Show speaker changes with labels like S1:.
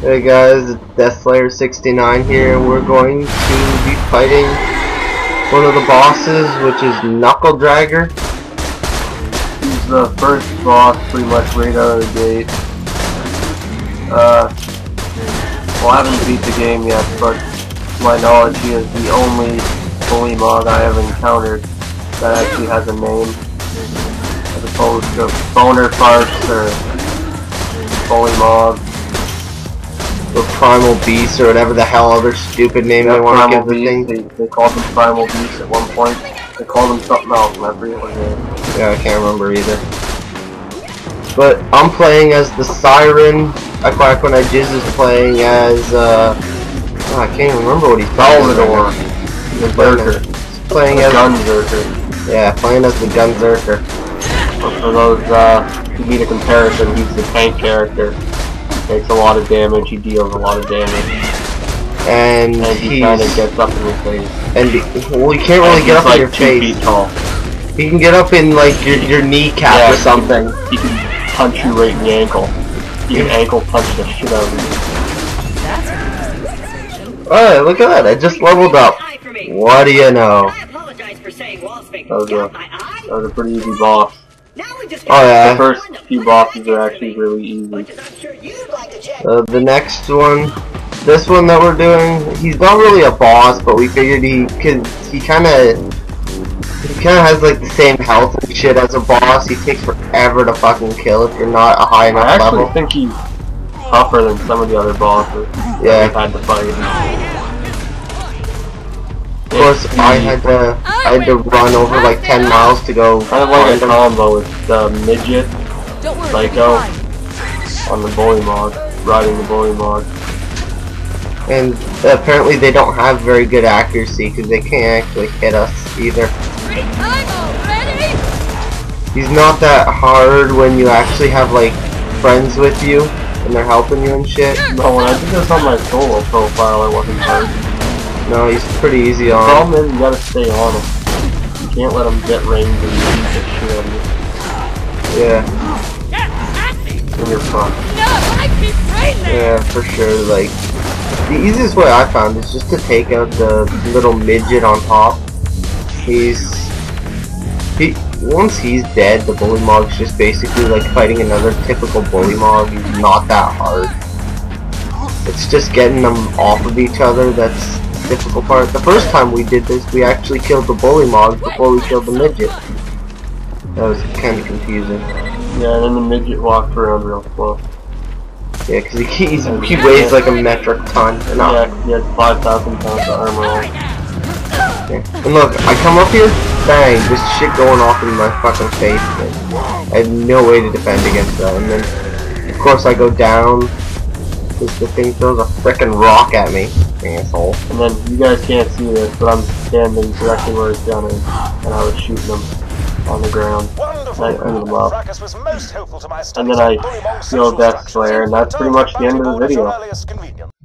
S1: Hey guys, it's DeathSlayer69 here, and we're going to be fighting one of the bosses, which is Knuckle Dragger.
S2: He's the first boss pretty much right out of the gate. Uh, well I haven't beat the game yet, but to my knowledge he is the only Bullymong I have encountered that actually has a name. As opposed to Boner Farts or Bullymong
S1: or Primal Beast or whatever the hell other stupid name they want to give the thing.
S2: They, they called them Primal Beast at one point. They called them something else, and I forget what it is.
S1: Yeah, I can't remember either. But I'm playing as the Siren. I when I Jizz is playing as uh oh, I can't even remember what he's
S2: playing. Salvador. The Berserker.
S1: Playing
S2: the
S1: as
S2: Gunzerker.
S1: Yeah, playing as the Gunzerker.
S2: For those uh who need a comparison, he's the tank character takes a lot of damage, he deals a lot of damage.
S1: And,
S2: and he kind of gets up in your face.
S1: And, well, he can't really get up
S2: like
S1: in your
S2: two
S1: face.
S2: Feet tall.
S1: He can get up in, like, your, your kneecap
S2: yeah,
S1: or something.
S2: He can, he can punch you right in the ankle. He can ankle punch the shit out of
S1: you. Alright, look at that, I just leveled up. What do you know?
S2: That was a, that was a pretty easy boss.
S1: Oh yeah.
S2: The first few bosses are actually really easy.
S1: Uh, the next one, this one that we're doing, he's not really a boss, but we figured he could, he kind of, he kind of has like the same health and shit as a boss. He takes forever to fucking kill if you're not a high enough level.
S2: I actually
S1: level.
S2: think he's tougher than some of the other bosses
S1: yeah.
S2: we've had to fight
S1: of course, I had to I had to run over like 10 miles to go.
S2: Kind of like a combo with the midget, Psycho, on the Bullymong, riding the Bullymong.
S1: And apparently they don't have very good accuracy because they can't actually hit us either. He's not that hard when you actually have like friends with you and they're helping you and shit.
S2: No, when I did this on my solo profile, I wasn't hard.
S1: No, he's pretty easy on.
S2: The problem is you gotta stay on him. You can't let him get range and shit out of
S1: you. Yeah.
S2: In your front.
S1: Yeah, for sure. Like, the easiest way I found is just to take out the little midget on top. He's... He, once he's dead, the Bullymong's just basically like fighting another typical Bullymong. He's not that hard. It's just getting them off of each other that's the difficult part. The first time we did this, we actually killed the Bullymong before we killed the midget. That was kind of confusing.
S2: Yeah, and then the midget walked around real slow.
S1: Yeah, because he, he's, he weighs like a metric ton.
S2: No. Yeah, he had 5,000 pounds of armor on.
S1: Yeah. And look, I come up here, bang, this shit going off in my fucking face. I have no way to defend against that. And then, of course, I go down, because the thing throws a freaking rock at me asshole.
S2: And then you guys can't see this, but I'm standing directly where his gun is, and I was shooting him on the ground. And I cleaned him up. And then I killed that Slayer, and that's pretty much the end of the video.